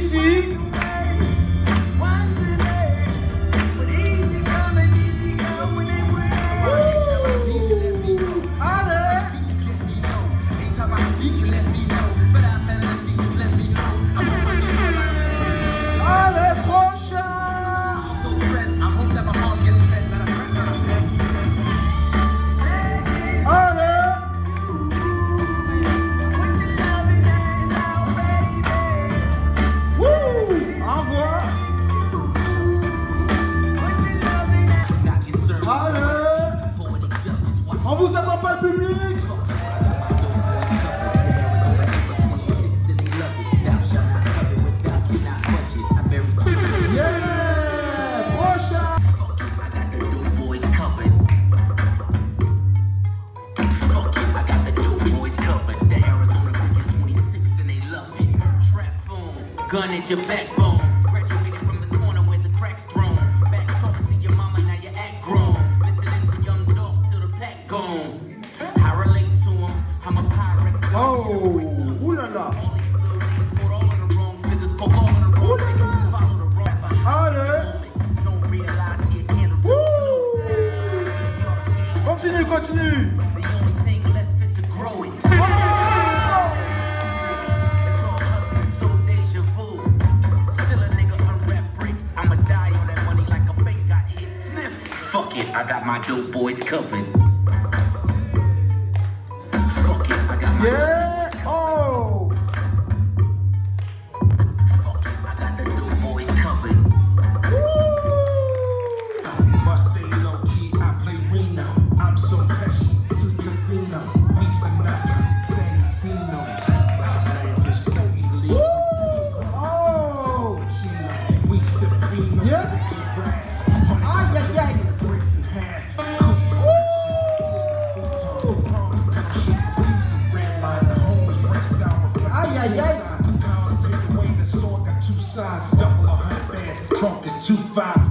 see? Manage your backbone. Graduated from the corner where the cracks thrown. Back to your mama, now you act grown. Listening to Young Dolph till the pack gone. I relate to him. I'm a. Oh, ooh là là. All of Fuck it, I got my dope boys covered. Fuck it, I got my Yeah. Oh. Fuck it, I got the dope boys covered. Woo! Uh, must stay low key, I play Reno. I'm so pesky to casino. We Sinatra, Santino. Man, you're so elite. Oh. We Sabino. Yeah. A hundred bands. Trunk is two five.